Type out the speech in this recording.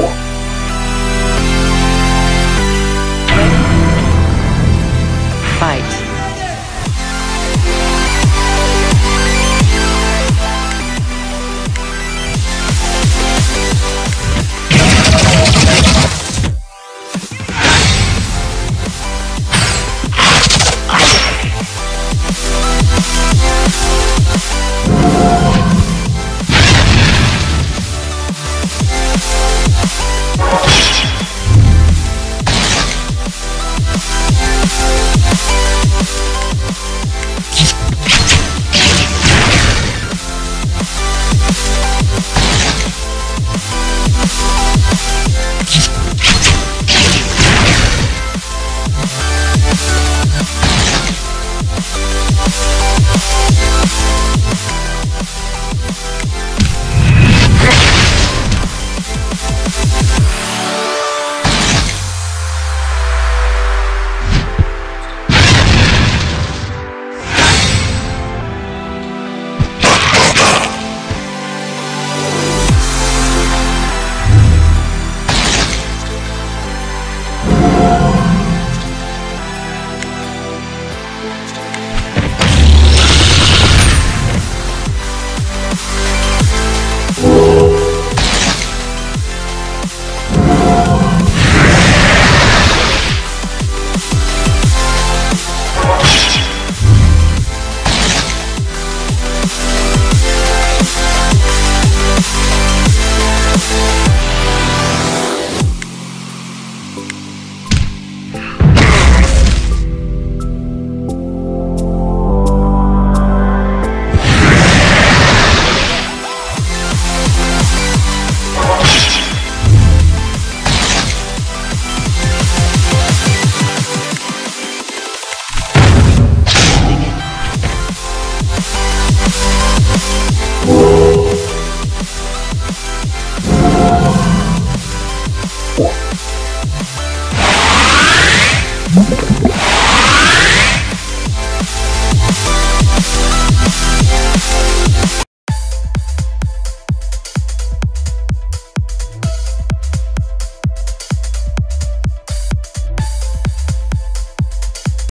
Oh. we